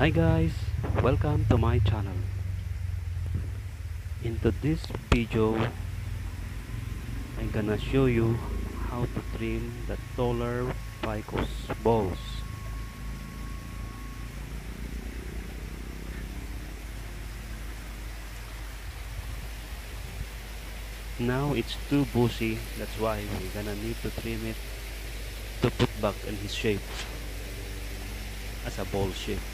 Hi guys, welcome to my channel. Into this video, I'm gonna show you how to trim the taller ficus balls. Now it's too bushy, that's why we're gonna need to trim it to put back in his shape as a ball shape.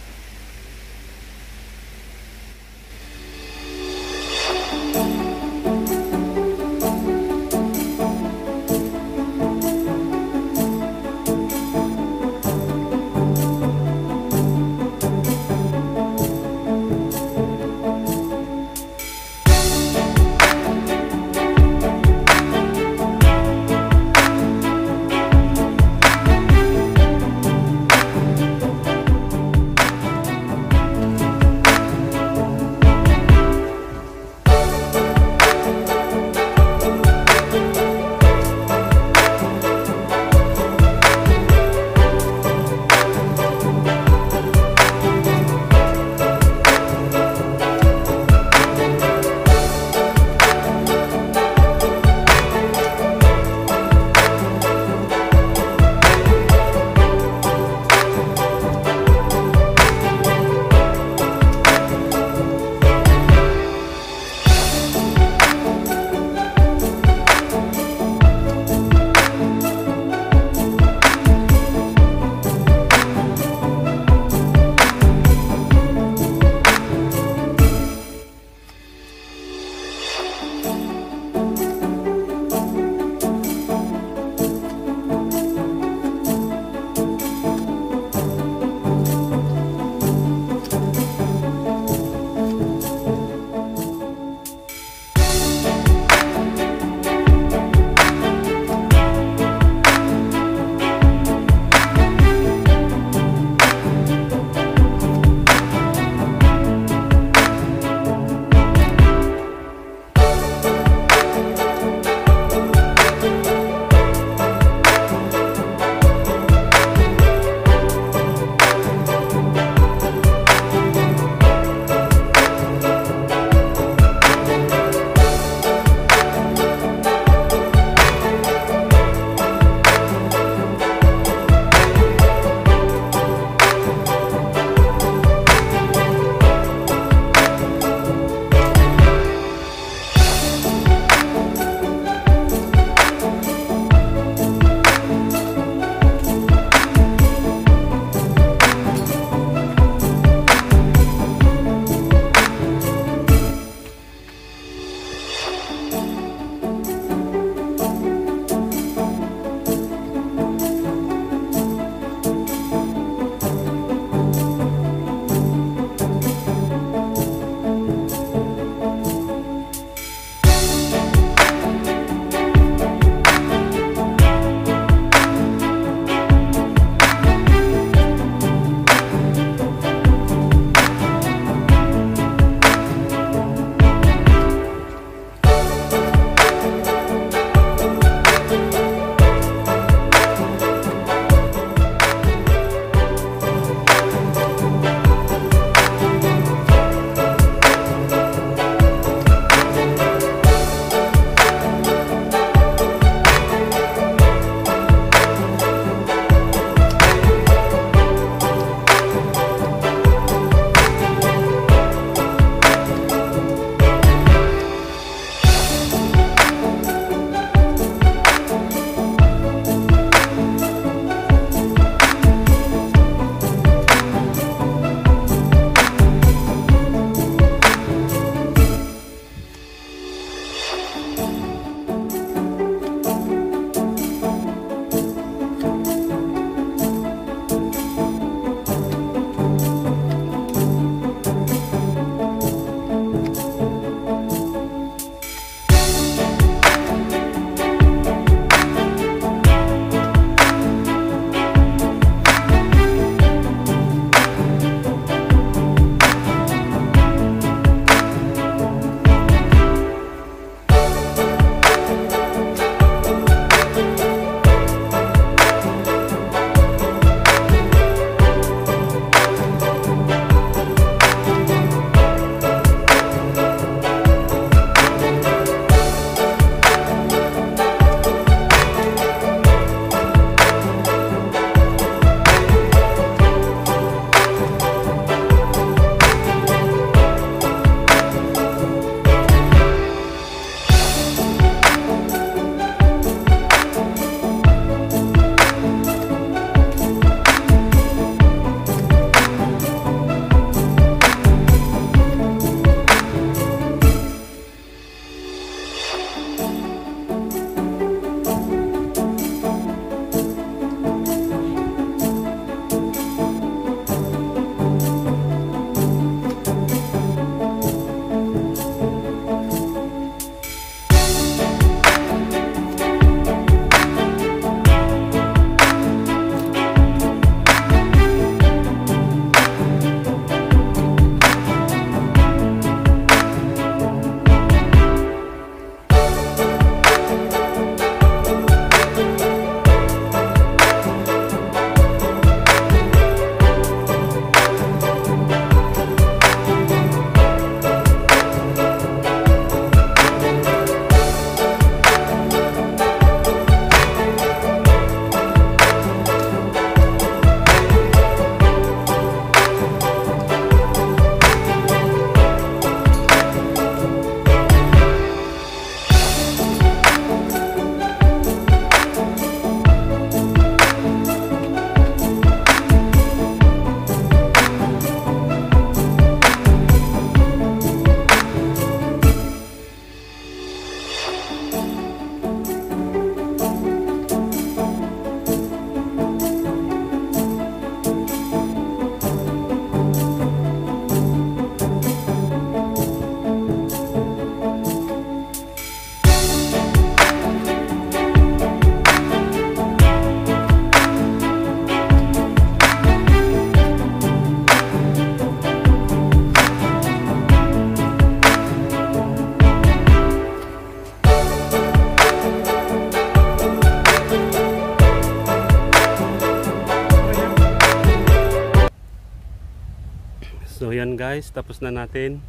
Ayan guys, tapos na natin.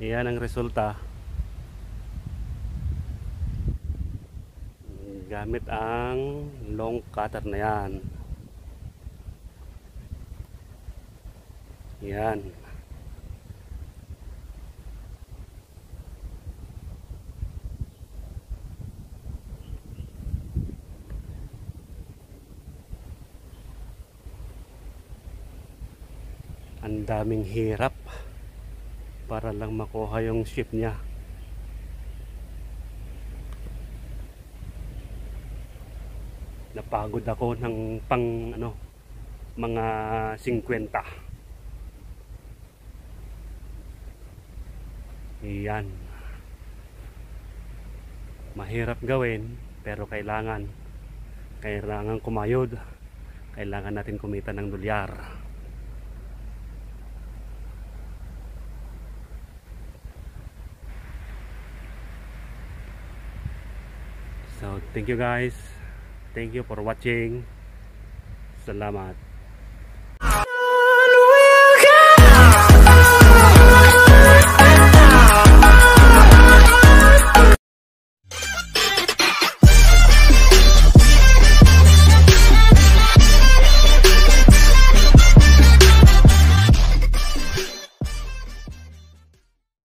Ayan ang resulta. Gamit ang long cutter na yan. Yan. Ang daming hirap para lang makuha yung ship niya. Napagod ako ng pang ano mga 50 iyan. Mahirap gawin pero kailangan. Kailangan kumayod. Kailangan natin kumita ng dolyar thank you guys. Thank you for watching. Salamat.